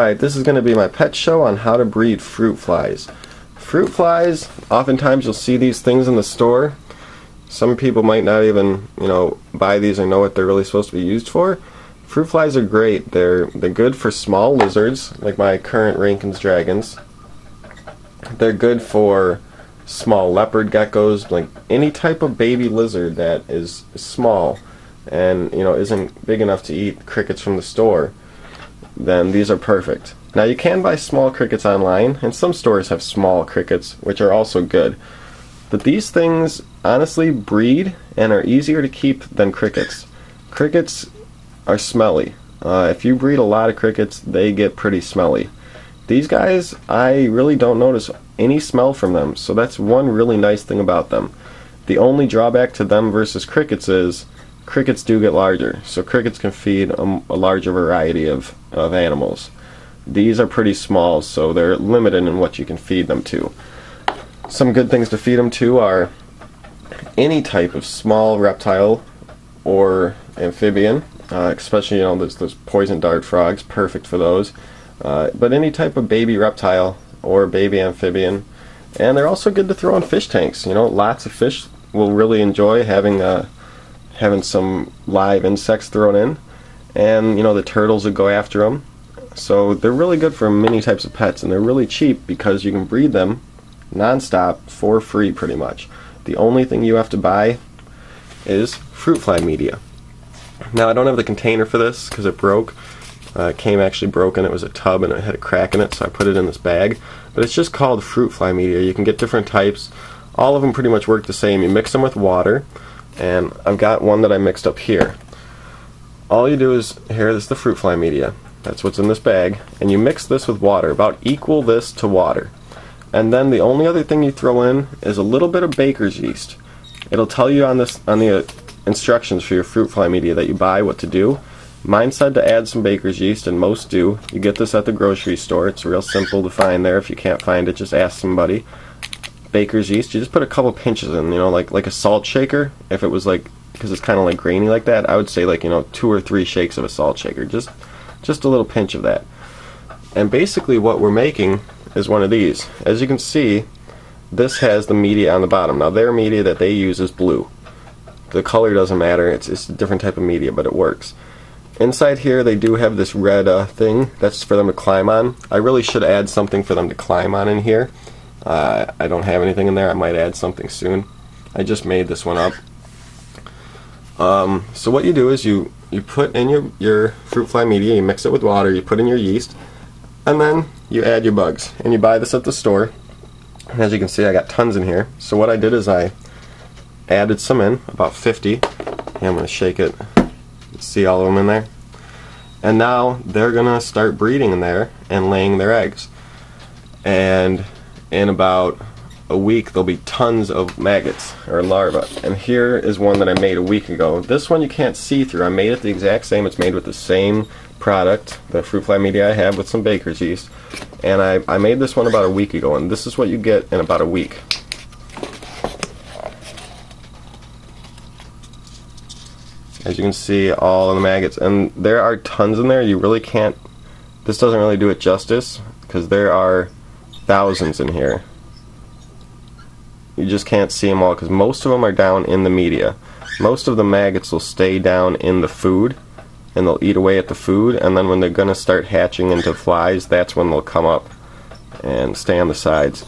Alright, this is going to be my pet show on how to breed fruit flies. Fruit flies, oftentimes you'll see these things in the store. Some people might not even, you know, buy these or know what they're really supposed to be used for. Fruit flies are great. They're they're good for small lizards, like my current Rankin's dragons. They're good for small leopard geckos, like any type of baby lizard that is small and you know isn't big enough to eat crickets from the store then these are perfect. Now you can buy small crickets online, and some stores have small crickets, which are also good. But these things honestly breed and are easier to keep than crickets. Crickets are smelly. Uh, if you breed a lot of crickets, they get pretty smelly. These guys, I really don't notice any smell from them, so that's one really nice thing about them. The only drawback to them versus crickets is crickets do get larger, so crickets can feed a, a larger variety of, of animals. These are pretty small, so they're limited in what you can feed them to. Some good things to feed them to are any type of small reptile or amphibian, uh, especially you know those, those poison dart frogs, perfect for those. Uh, but any type of baby reptile or baby amphibian, and they're also good to throw in fish tanks. You know, lots of fish will really enjoy having a having some live insects thrown in, and you know the turtles would go after them. So they're really good for many types of pets, and they're really cheap because you can breed them non-stop for free, pretty much. The only thing you have to buy is fruit fly media. Now I don't have the container for this because it broke. Uh, it came actually broken. It was a tub and it had a crack in it, so I put it in this bag. But it's just called fruit fly media. You can get different types. All of them pretty much work the same. You mix them with water and I've got one that I mixed up here. All you do is, here this is the fruit fly media. That's what's in this bag. And you mix this with water, about equal this to water. And then the only other thing you throw in is a little bit of baker's yeast. It'll tell you on this on the uh, instructions for your fruit fly media that you buy what to do. Mine said to add some baker's yeast, and most do. You get this at the grocery store. It's real simple to find there. If you can't find it, just ask somebody baker's yeast. You just put a couple pinches in, you know, like like a salt shaker. If it was like because it's kind of like grainy like that, I would say like you know two or three shakes of a salt shaker. Just just a little pinch of that. And basically, what we're making is one of these. As you can see, this has the media on the bottom. Now their media that they use is blue. The color doesn't matter. It's it's a different type of media, but it works. Inside here, they do have this red uh, thing. That's for them to climb on. I really should add something for them to climb on in here. Uh, I don't have anything in there. I might add something soon. I just made this one up. Um, so what you do is you you put in your your fruit fly media, you mix it with water, you put in your yeast, and then you add your bugs. And you buy this at the store. And as you can see, I got tons in here. So what I did is I added some in, about 50. And I'm going to shake it. See all of them in there? And now they're going to start breeding in there and laying their eggs. And in about a week there'll be tons of maggots or larvae. And here is one that I made a week ago. This one you can't see through. I made it the exact same. It's made with the same product the fruit fly media I have with some baker's yeast. And I, I made this one about a week ago and this is what you get in about a week. As you can see all of the maggots and there are tons in there. You really can't this doesn't really do it justice because there are thousands in here. You just can't see them all because most of them are down in the media. Most of the maggots will stay down in the food and they'll eat away at the food and then when they're going to start hatching into flies that's when they'll come up and stay on the sides.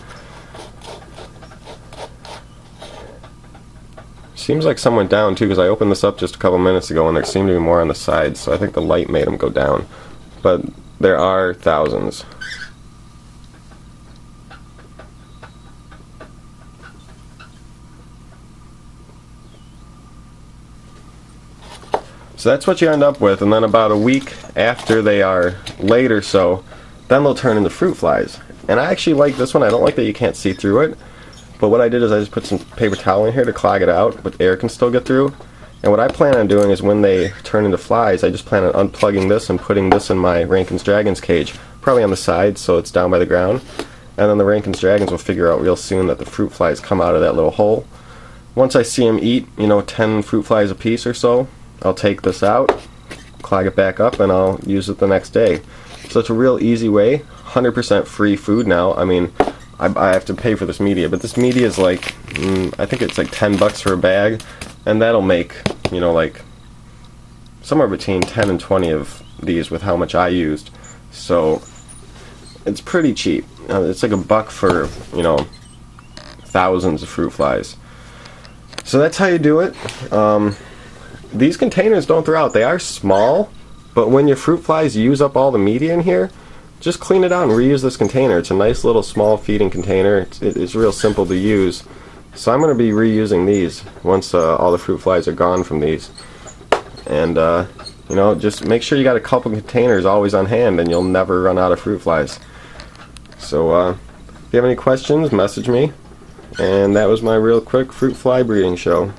Seems like some went down too because I opened this up just a couple minutes ago and there seemed to be more on the sides so I think the light made them go down. But there are thousands. So that's what you end up with, and then about a week after they are laid or so, then they'll turn into fruit flies. And I actually like this one. I don't like that you can't see through it. But what I did is I just put some paper towel in here to clog it out, but air can still get through. And what I plan on doing is when they turn into flies, I just plan on unplugging this and putting this in my Rankin's Dragons cage, probably on the side so it's down by the ground. And then the Rankin's Dragons will figure out real soon that the fruit flies come out of that little hole. Once I see them eat, you know, 10 fruit flies a piece or so, I'll take this out, clog it back up, and I'll use it the next day. So it's a real easy way. 100% free food now. I mean, I, I have to pay for this media, but this media is like, mm, I think it's like 10 bucks for a bag, and that'll make, you know, like somewhere between 10 and 20 of these with how much I used. So it's pretty cheap. Uh, it's like a buck for, you know, thousands of fruit flies. So that's how you do it. Um, these containers don't throw out. They are small, but when your fruit flies use up all the media in here, just clean it out and reuse this container. It's a nice little small feeding container. It's, it's real simple to use. So I'm going to be reusing these once uh, all the fruit flies are gone from these. And, uh, you know, just make sure you got a couple containers always on hand and you'll never run out of fruit flies. So, uh, if you have any questions, message me. And that was my real quick fruit fly breeding show.